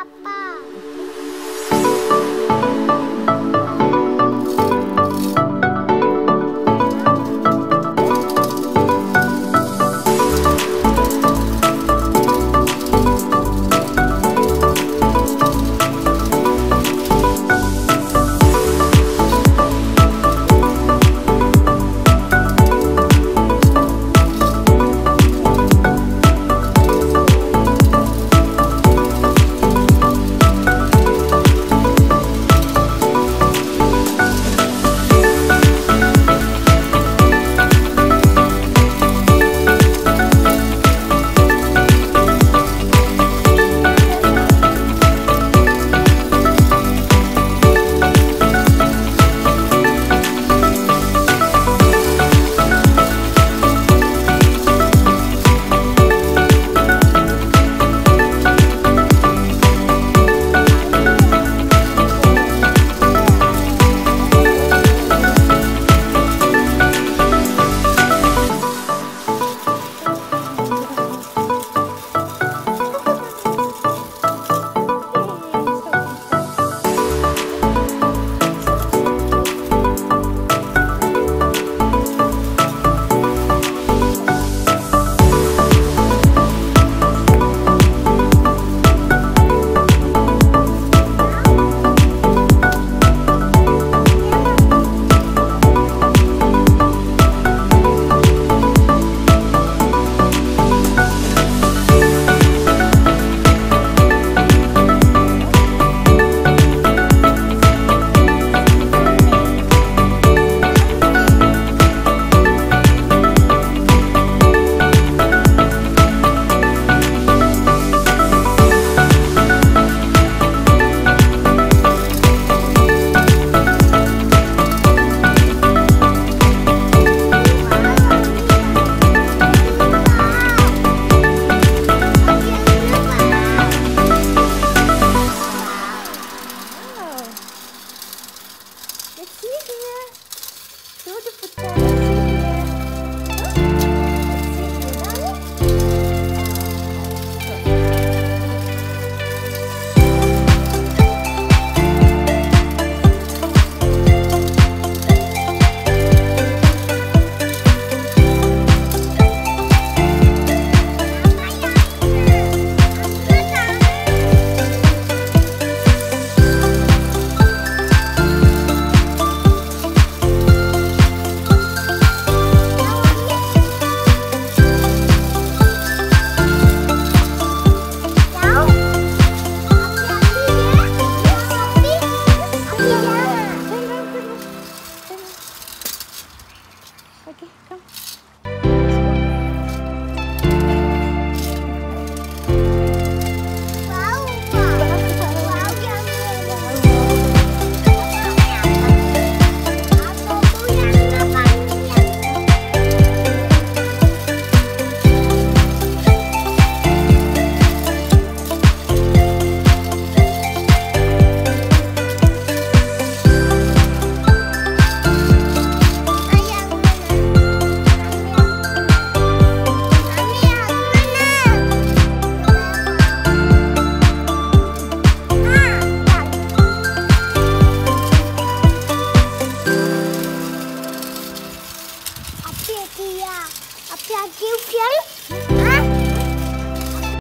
爸爸。for the football. Okay, come.